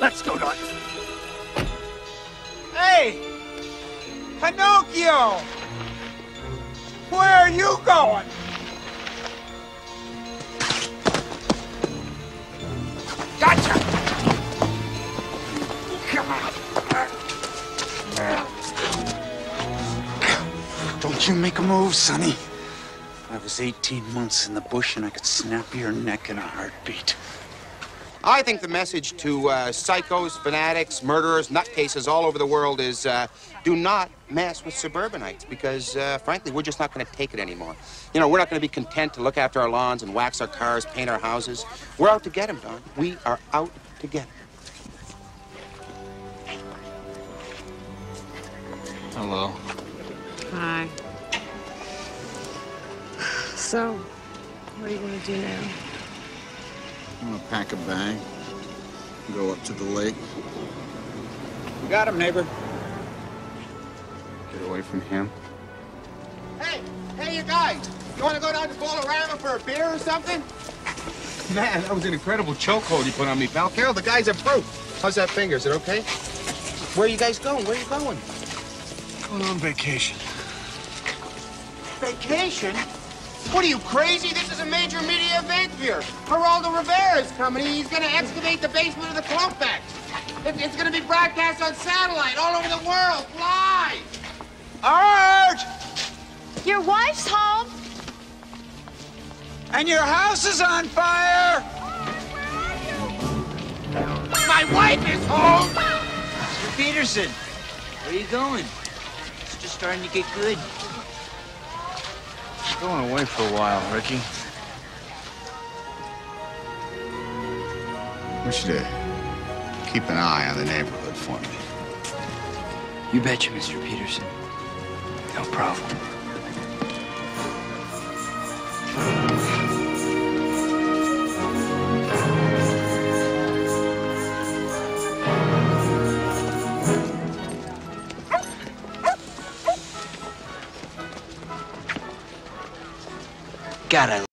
Let's go nuts. Hey! Pinocchio! Where are you going? Gotcha! Come on. Don't you make a move, Sonny. I was 18 months in the bush and I could snap your neck in a heartbeat. I think the message to uh, psychos, fanatics, murderers, nutcases all over the world is uh, do not mess with suburbanites because, uh, frankly, we're just not going to take it anymore. You know, we're not going to be content to look after our lawns and wax our cars, paint our houses. We're out to get them, Don. We are out to get them. Hello. Hi. So, what are you gonna do now? I'm gonna pack a bag, go up to the lake, You got him, neighbor. Get away from him. Hey, hey, you guys! You want to go down to Bolorama for a beer or something? Man, that was an incredible chokehold you put on me, pal. Carol, the guy's a brute. How's that finger? Is it okay? Where are you guys going? Where are you going? Going on vacation. Vacation? What are you, crazy? This is a major media event here. Geraldo Rivera's coming. He's going to excavate the basement of the Klopeks. It- It's going to be broadcast on satellite all over the world, live. Art! Your wife's home. And your house is on fire! My wife is home. Mr. Peterson, where are you going? It's just starting to get good. Going away for a while, Ricky. We should uh, keep an eye on the neighborhood for me. You betcha, Mr. Peterson. No problem. I